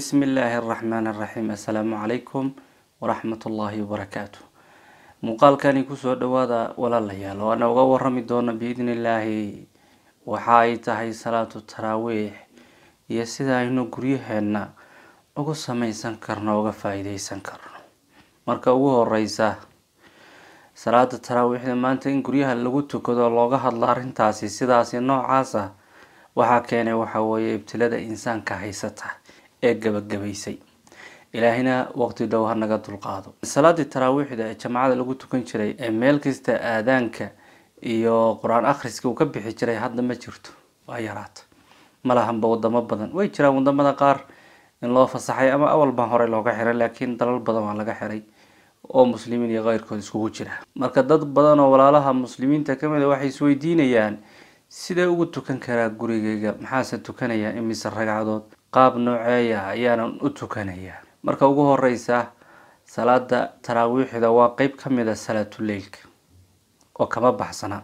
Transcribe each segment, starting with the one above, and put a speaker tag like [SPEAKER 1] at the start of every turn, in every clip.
[SPEAKER 1] bismi illaahi araxmaan araxiim assalaamu calaykum waraxmat ullaahi wabarakaatu muuqaalkani ku soo dhawaada walaalayaal waana uga warami doona biidni illaahi waxa ay tahay salaatu taraawiix iyo sida aynu guryaheenna ugu sameysan karno uga faa-iideysan karno. Marka ugu horeysa salaada taraawiixda maanta in guryaha lagu tukado looga hadlo arrintaasi sidaasi noocaasa waxaa keenay waxa weeye ibtilada insaanka haysata ee gabagabaysay ilaahina waqti dhow ha naga dulqaado. Salaadii taraawiixda ee jamacada lagu tukan jiray ee meel kasta aadaanka iyo qur'aan akhriska uu ka bixi jiray hadda ma jirto. Waa yaraata malahanba wadamo badan. Way jiraan waddamada qaar in loo fasaxay ama awal baan horey looga xiray laakiin dalal badan waa laga xiray oo muslimiin iyo keyrkood iskugu jira. Marka dad badan oo walaalaha muslimiinta ka mid a waxay isweydiinayaan sidee ugu tukan karaa gurigeyga? Maxaase tukanayaa imise ragcadood qaab nooceeya ayaanan u tukanayaa marka ugu horeysa salaada taraawiixda waa qeyb ka mid a salaatuleylka oo kama baxsana.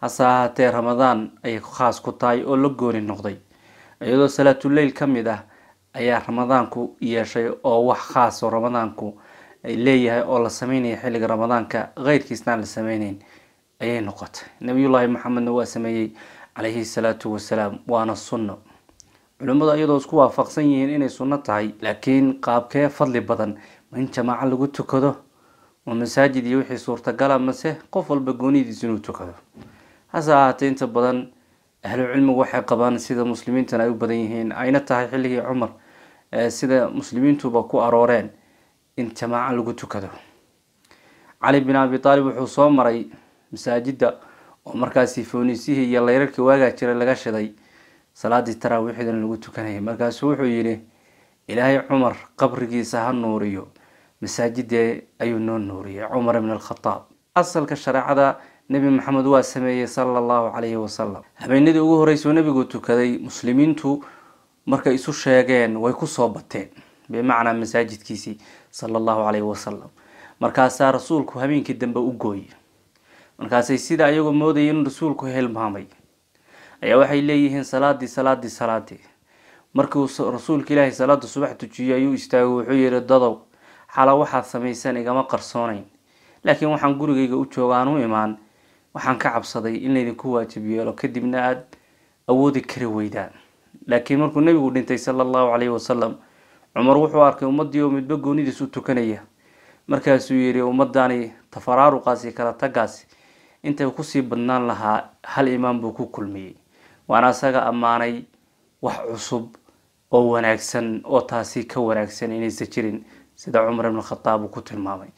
[SPEAKER 1] Hase ahaatee ramadaan ayay khaas ku tahay oo la gooni noqday iyadoo salaatuleyl ka mid ah ayaa ramadaanku yeeshay oo wax khaas oo ramadaanku ay leeyahay oo la sameynaya xilliga ramadaanka keyrkiisna aan la sameyneyn ayay noqotay. Nabiyullaahi maxamedna waa sameeyey calayhi salaatu wasalaam waana sunno culimmadu iyadoo isku waafaqsan yihiin inay sunno tahay laakiin qaabkee fadli badan ma in jamaaco lagu tukado? Ma masaajid iyo wixii suurtagala mase qof walba goonidiis inuu tukado? Hase ahaatee inta badan ahlu cilmigu waxay qabaan sida muslimiintana ay u badan yihiin ayna tahay xilligii cumar sida muslimiintuba ku arooreen in jamaaco lagu tukado. Cali bin abi taalib wuxuu soo maray masaajida oo markaasi foonisihii iyo layrarkii waagaa jira laga shiday salaadii taraawiixdana lagu tukanayay. Markaasuu wuxuu yidhi ilaahay cumar qabrigiisa ha nuuriyo masaajidee ayuu noo nuuriyay cumar ibn alkhataab asalka shareecada nebi maxamed waa sameeyey sala allahu calayhi wasalam habeenadii ugu horeysuu nebigu tukaday muslimiintu markay isu sheegeen way ku soo bateen bimacnaa masaajidkiisii sala allahu calayhi wasalam markaasaa rasuulku habeenkii dambe u gooye markaasay sida ayagoo moodaya in rasuulku hilmaamay ayaa waxay leeyihiin salaadii salaadii salaadii markuu rasuulka ilaahay salaada subax tujiyay ayuu istaagay wuxuu yihi dadow xala waxaad samaysan igama qarsoonayn. Laakiin waxaan gurigayga u jooga aan u imaan. Waxaan ka cabsaday in laydinku waajib yeelo kadibna aada awoodi kari weydaan. Laakiin markuu nebigu dhintay sala allahu calayhi wasalam cumar wuxuu arkay ummadii oo midba goonidiis u tukanaya. Markaasuu yihi ummadani tafaraaruqaasi kala tagaasi. Intay ku sii badnaan lahaa hal imaam buu ku kulmiyey waana isaga ammaanay wax cusub oo wanaagsan oo taasi ka wanaagsan inaysa jirin sida cumar ibn khataab uu ku tilmaamay.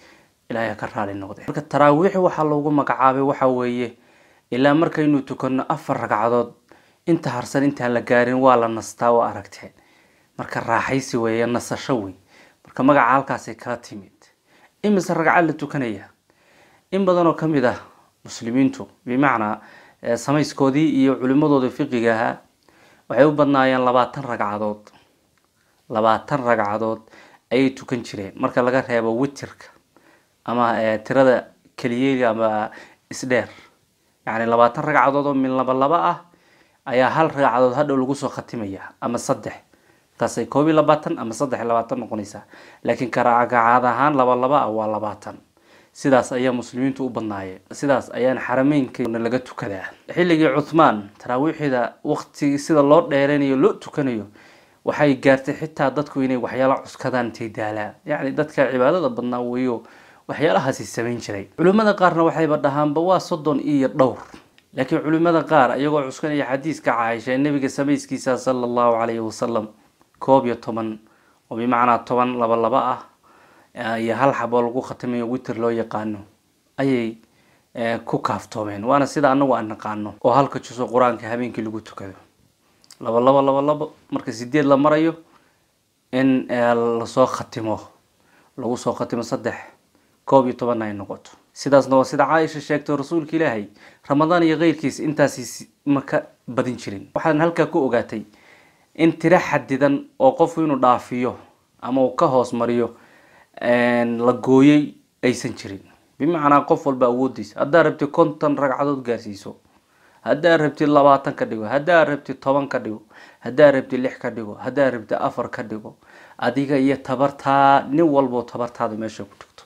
[SPEAKER 1] Ilaahay ka raali noqde marka taraawiix waxaa loogu magacaabay waxa weeye ilaa markaynu tukano afar ragcadood inta harsan intaan la gaarin waa la nastaa waa aragteen. Marka raaxaysi weeye nasasho wey marka magaca halkaasay kala timid. Imise ragcad la tukanaya in badan oo ka mid ah muslimiintu bimacnaa samayskoodii iyo culimadooda fiqiga ahaa waxay u badnaayeen labaatan ragcadood. Labaatan ragcadood ayay tukan jireen. Marka laga reebo witirka ama tirada keliyeega ama isdheer yacni labaatan ragcadood oo min laba ah ayaa hal ragcadood hadhow lagu soo khatimaya ama saddex. Markaasay koob iyo labaatan ama saddex labaatan noqonaysaa. Laakiin karagacaad ahaan laba laba ah waa labaatan sidaas ayaa muslimiintu u badnaayeen sidaas ayaan xarameynkeena laga tukadaa. Xilligii cuthmaan taraawiixda waqti sida loo dheereynayo loo tukanayo waxay gaartay xitaa dadku inay waxyaalo cuskadaan intay daalaan yacni dadka cibaadada badnaa weeyo waxyaalahaasi samayn jiray. Culimmada qaarna waxayba dhahaanba waa soddon iyo dhowr. Laakiin culimada qaar iyagoo cuskanaya xadiiska caaisha ee nebiga samayskiisa sala allahu calayhi wasalam koob iyo toban oo bimacnaa toban laba laba ah iyo hal xaboo lagu khatimayo witer loo yaqaano ayay ku kaaftoomeen. Waana sida anagu aan naqaano oo halka juso qur'aanka habeenkii lagu tukado. Laba labo laba labo marka sideed la marayo in la soo khatimo lagu soo khatimo saddex koob iyo tobanna ay noqoto. Sidaasna waa sida caaisha sheegtay rasuulka ilaahay ramadaan iyo keyrkiis intaasi ma ka badin jirin. Waxaan halkaa ku ogaatay in tiro xadidan oo qofku inuu dhaafiyo ama uu ka hoos mariyo la gooyey aysan jirin. Bimacnaa qof walba awoodiisa haddaa rabti konton ragcadood gaarsiiso. Haddaad rabtid labaatan ka dhigo. Haddaad rabtid toban ka dhigo. Haddaad rabtid lix ka dhigo. Haddaad rabtid afar ka dhigo. Adiga iyo tabartaa nin walbo tabartaada meesha ku tugto.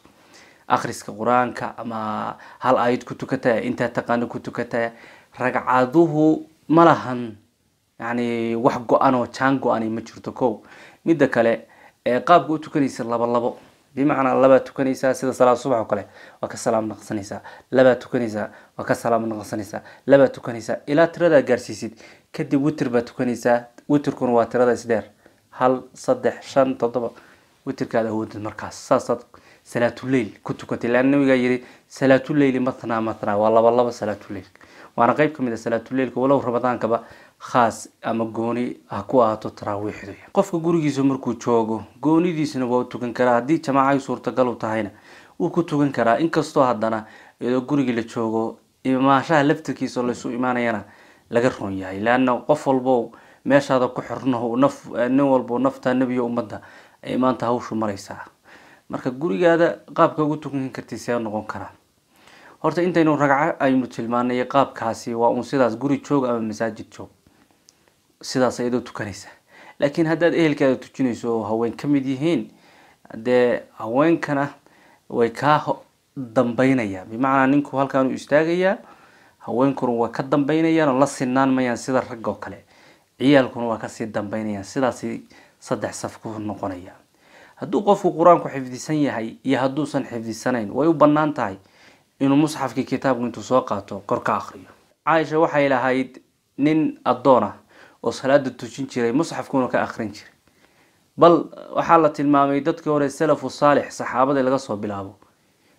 [SPEAKER 1] Akhriska qur'aanka ama hal aayad ku tukataya intaa taqaano ku tukataya ragcaduhu ma lahan. Yani wax go-an oo jaan go-ani ma jirto ko midda kale qaabka u tukanaysa labo bimacnaa labaa tukanaysaa sida salaad subax oo kale waa ka salaam naqsanaysaa labaa tukanaysaa waa ka salaam naqsanaysaa labaa tukanaysaa ilaa tiradaa gaarsiisid. Kadib witer baa tukanaysaa witerkuna waa tirada isdheer hal saddex shan toddoba witerkaad awoodid markaas. Saasaad salaatuleyl ku tukatay leanna nabigaa yiri salaatuleyli matnaa matnaa waa laba laba waana qeyb ka mid a salaatuleylka walow ramadaankaba khaas ama gooni ha ku ahaato taraawiixdu. Qofka gurigiisa markuu joogo goonidiisana waa u tukan karaa haddii jamaaca ay suurtagal u tahayna. Wuu ku tukan karaa inkastoo haddana iyadoo gurigii la joogo imaashaha laftirkiisa laysu imaanayana laga roon yahay. Leanna qof walbo meeshaada ku xirno naf nin walbo nafta nebiyo ummadda ay maanta hawshu maraysaa marka gurigaada qaabka ugu tukan kartay see noqon karaa. Horta intaynu ragco aynu tilmaanay qaabkaasi waa uun sidaas guri joog ama masaajid joog. Sidaas ayadoo tukanaysa. Laakiin haddaad ehelkaada tujinayso oo haween ka yihiin dee haweenkana way kaa dambeynayaan bimacnaa ninku halkaan u istaagayaa haweenkuna waa ka dambeynayaan oo la sinaan mayaan sida rag kale. Ciyaalkuna waa ka sii dambeynayaan sidaasi saddex saf ku noqonaya hadduu qofku qur'aanku xifdisan yahay iyo hadduusan xifdisanayn way u bannaan tahay inuu musxafkii kitaabku intuu soo qaato kor ka akriyo caaisha waxay lahayd nin addoona oo salaada tujin jiray musxafkuuna ka akrin jiray. Bal waxaa la tilmaamay dadkii hore salafu saalix saxaabadii laga soo bilaabo.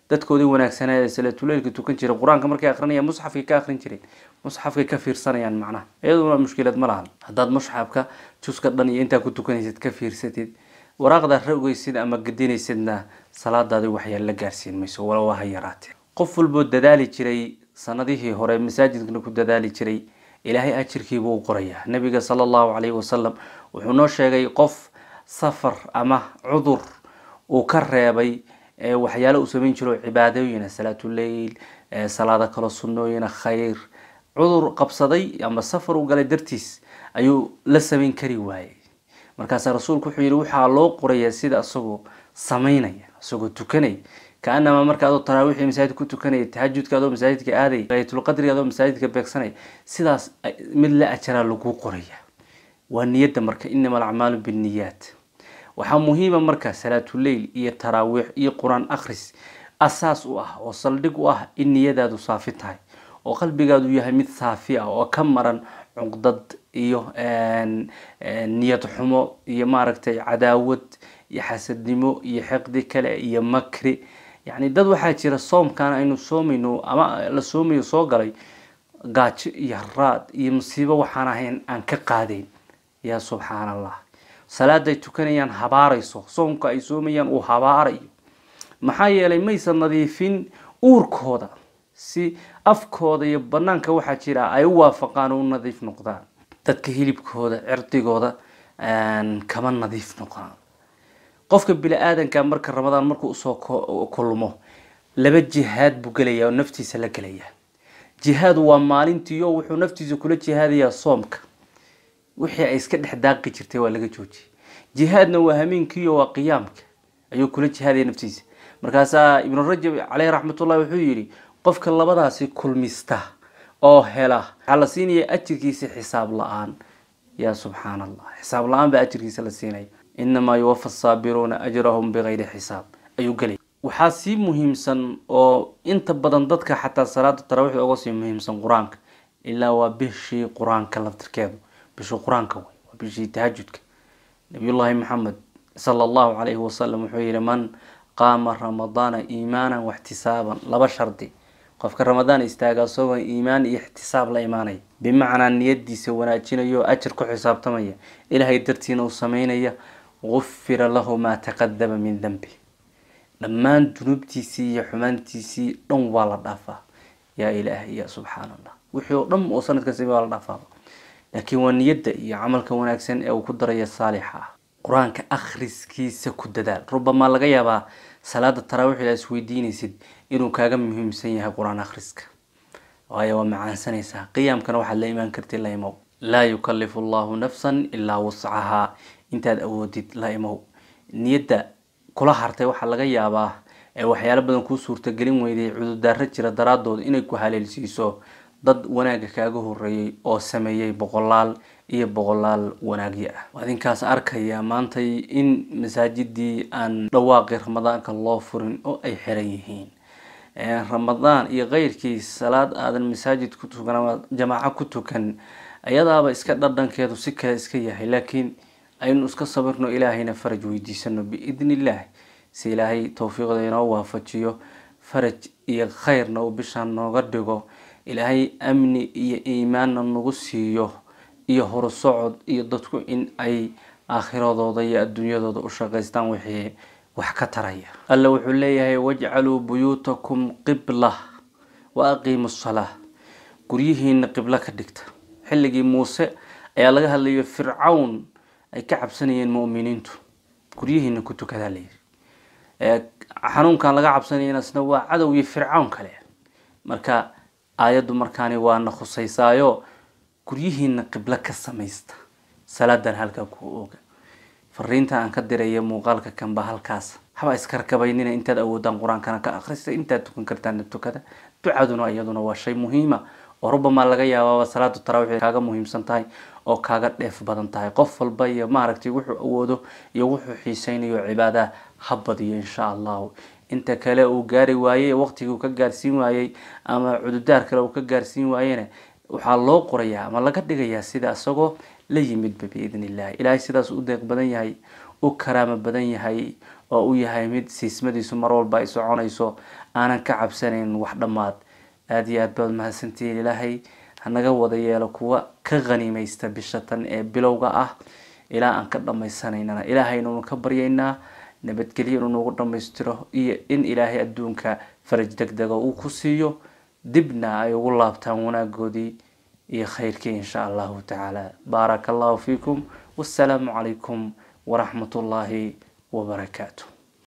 [SPEAKER 1] Dadkoodii wanaagsanaa ee tukan jiray qur'aanka markay akrinayaan musxafkay ka akrin jireen musxafkay ka fiirsanayaan macnaha. Iyaduna mushkilad ma lahan. Haddaad musxafka juska dhan iyo intaa ku tukanaysid ka fiirsatid waraaqdaa rogaysid ama gadinaysidna salaadaadi waxyaa la gaarsiin mayso walow ha yaraatee qof walboo dadaali jiray sanadihii hore masaajidkana ku dadaali jiray ilaahay ajirkiibuu u qorayaa. Nabiga sala allahu calayhi wasalam wuxuu noo sheegay qof safar ama cudur uu ka reebay waxyaalo uu samayn jiro cibaadooyina salaatuleyl salaado kalo sunnooyina khayr. Cudur qabsaday ama safar u galay dartiis ayuu la samayn kari waayey markaasaa rasuulku wuxuu yihi waxaa loo qorayaa sida isagoo samaynaya isagoo tukanaya. Kaanamaa marka adoo taraawiixii masaajidka ku tukanaya tahajudka adoo masaajidka aadaya laytulqadriga adoo masaajidka beegsanaya sidaas mid la ajaraa lagu qoraya waa niyadda marka inama alacmaalu binniyaat. Waxaa muhiima marka salaatuleyl iyo taraawiix iyo qur'aan akhris asaas u ah oo saldhig u ah in niyadaadu saafi tahay oo qalbigaadu yahay mid saafi ah oo ka maran cuqdad iyo niyad xumo iyo maaragtay cadaawad iyo xasadnimo iyo xiqdi kale iyo makri. Yani dad waxaa jira soomkan aynu soomayno ama la soomayo soo galay gaajo iyo haraad iyo musiibo waxaan ahayn aan ka qaadayn yaa subxaan allah salaaday tukanayaan habaarayso. Soomka ay soomayaan uu habaarayo maxaa yeelay maysan nadiifin uurkooda si afkooda iyo banaanka waxaa jira ay u waafaqaan u nadiif noqdaan. Dadka hilibkooda cirdigooda kama nadiif noqdaan. Qofka bini-aadanka marka ramadaan markuu u soo kulmo laba jihaad buu gelayaa oo naftiisa la gelayaa. Jihaad waa maalintiio wuxuu naftiisa kula jihaadayaa soomka. Wixii ay iska dhex daaqi jirtay waa laga joojiyay jihaadna waa hameenkiiyo waa qiyaamka. Ayuu kula jihaadaya naftiisa. Markaasaa ibnu rajab caleyh raxmatullahi wuxuu yidhi qofka labadaasi kulmista oo hela waxaa la siinaya ajirkiisa xisaab la'aan. Yaa subxaan allah xisaab la'aan baa ajirkiisa la siinaya inamaa yuwafa asaabiruuna ajrahum bigayri xisaab. Ayuu gelaya waxaa sii muhiimsan oo inta badan dadka xataa salaada taraawiixda uga sii muhiimsan qur'aanka. Ilaa waa bishii qur'aanka laftirkeedu. Bishii qur'aanka wey waa bishii tahajudka nabiyullaahi maxamed sala allahu calayhi wasalam wuxuu yihi man qaama ramadaana iimaanan waxtisaaban laba shardi qofka ramadaan istaaga isagoo iimaan iyo ixtisaab la imaanaya bimacnaa niyadiisa wanaajinaya ajar ku xisaabtamaya. Ilaahay dartiina uu sameynaya gufira lahu maa taqadama min dambi. Dhammaan dunuubtiisii iyo xumaantiisii dhan waa la dhaafaa. Yaa ilaahay ya subxaan allah wixii oo dhan oo sanadka samey waa la dhaafaaba laakiin waa niyadda iyo camalka wanaagsan ee uu ku daraya saalixa ah. Qur'aanka akhriskiisa ku dadaal. Rubamaa laga yaabaa salaada taraawiixda is weydiinaysid inuu kaaga muhiimsan yahay qur'aan akhriska. Waayo waa macaansanaysaa. Qiyaamkana waxaad la imaan kartid la imow. Laa yukalifu allahu nafsan ilaa wuscahaa intaad awoodid la imow. Niyadda kula hartay waxaa laga yaabaa ee waxyaalo badan kuu suurtagelin weyday cudurdaaro jira daraadood inay ku haleelsiiso. Dad wanaaga kaaga horeeyey oo sameeyey boqolaal iyo boqolaal wanaagyo ah. Adinkaas arkaya maantay in masaajidii aan dhawaaqi ramadaanka loo furin oo ay xiran yihiin ramadaan iyo keyrkiis salaad aadan masaajid ku tukan ama jamaaco ku tukan ayadaaba iska dhadhankeedu si kale iska yahay. Laakiin aynu iska sabirno ilaahayna faraj weydiisano biidni illaahi si ilaahay towfiiqda inoo waafajiyo faraj iyo khayrna uu bishaan nooga dhigo. Ilaahay amni iyo iimaanna nagu siiyo iyo horusocod iyo dadku in ay aakhiradooda iyo adduunyadooda u shaqaystaan wixii wax ka taraya. Alla wuxuu leeyahay wajcaluu buyuutakum qibla wa aqiimu salaa guryihiina qiblo ka dhigta. Xilligii muuse ayaa laga hadlayo fircawn ay ka cabsanayeen mu'miniintu. Guryihiina ku tukadaa layidhi xanuunkan laga cabsanayana isna waa cadow iyo fircawn kale. Marka aayaddu markaani waana khusaysaayo guryihiina qiblo ka samaysta. Salaadan halkaa ku oga fariinta aan ka diraya muuqaalka kanba halkaas. Haba iskarkabaynina intaad awoodaan qur'aankana ka akhrista intaad tukan kartaana tukada. Ducaduna iyaduna waa shay muhiima oo rubamaa laga yaabaaba salaadu taraawiix kaaga muhiimsan tahay oo kaaga dheef badan tahay. Qof walba iyo maaragtay wuxuu awoodo iyo wuxuu xiiseynayo cibaadaha ha badiyo insha allahu. Inta kale uu gaari waayey waqtigii uu ka gaarsiin waayey ama cududaar kale uu ka gaarsiin waayena waxaa loo qorayaa ama laga dhigayaa sida isagoo la yimidba biidn illahi ilaahay sidaas u deeq badan yahay u karaamo badan yahay oo u yahay mid siismadiisu mar walba ay soconayso aanan ka cabsanayn wax dhammaad. Aada iyo aad baad mahadsantihiin ilaahay hanaga wada yeelo kuwa ka khaniimaysta bisha tan ee bilowga ah. Ilaa aan ka dhammaysanaynana. Ilaahaynuunu ka baryaynaa nabadgelyo inuu nagu dhammaystiro iyo in ilaahay adduunka faraj deg dega uu ku siiyo dibna ay ugu laabtaan wanaagoodii iyo khayrkii insha allahu tacaala. Baaraka allahu fiikum. Wassalaamu calaykum waraxmat ullaahi wabarakaatu